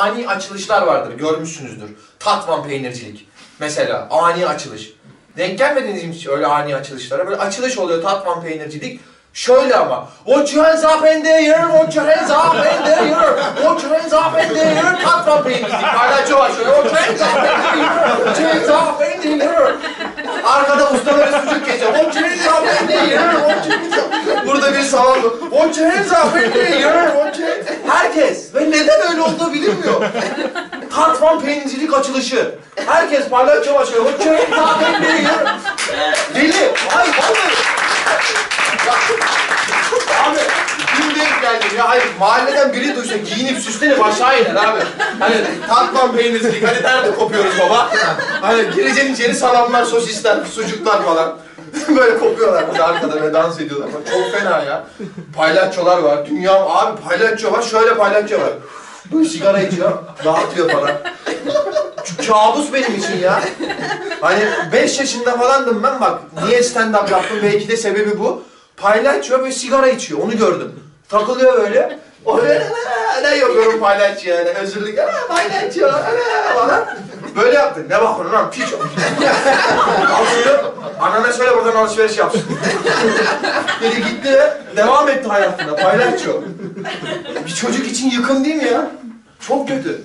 Ani açılışlar vardır, görmüşsünüzdür. Tatvan peynircilik. Mesela ani açılış. Denk gelmediniz mi hiç öyle ani açılışlara? Böyle açılış oluyor Tatvan peynircilik. Şöyle ama. Watch your hands up in the air, watch your hands up in the air, watch your hands up in the air. Tatvan peynircilik. Paylaşıyor var şöyle. Watch your hands up in the air, watch your hands up in the air. Arkada ustaları sucuk kesiyor. Watch your hands up in the air, watch your hands up. Burada bir salon. Watch your hands up in the air, watch your hands Herkes bilinmiyor. Tatvan peynircilik açılışı. Herkes your hands up in the air. Deli. Ay vallahi. Abi kim denk geldi ya hayır mahalleden biri duysa giyinip süslenip aşağı iner abi. Hani tatman peynircilik hadi nerede kopuyoruz baba? Hani gireceksin içeri salamlar, sosisler, sucuklar falan. Böyle kopuyorlar burada arkada ve dans ediyorlar. Bak, çok fena ya. Palyaçolar var. Dünya abi palyaço var. Şöyle palyaço var. Sigara içiyor, dağıtıyor falan. Şu kabus benim için ya. Hani 5 yaşında falandım ben bak. Niye stand-up yaptım? Belki de sebebi bu. Palyaço ve sigara içiyor. Onu gördüm. Takılıyor böyle. Öyle ne yapıyorum palyaço yani. Özür dilerim. "Aa, Palyaço ana," falan. Böyle yaptı. Ne bakıyorsun lan piç. Buradan alışveriş yapsın. Dedi gitti devam etti hayatına. Palyaço. Bir çocuk için yıkım değil mi ya? Çok kötü.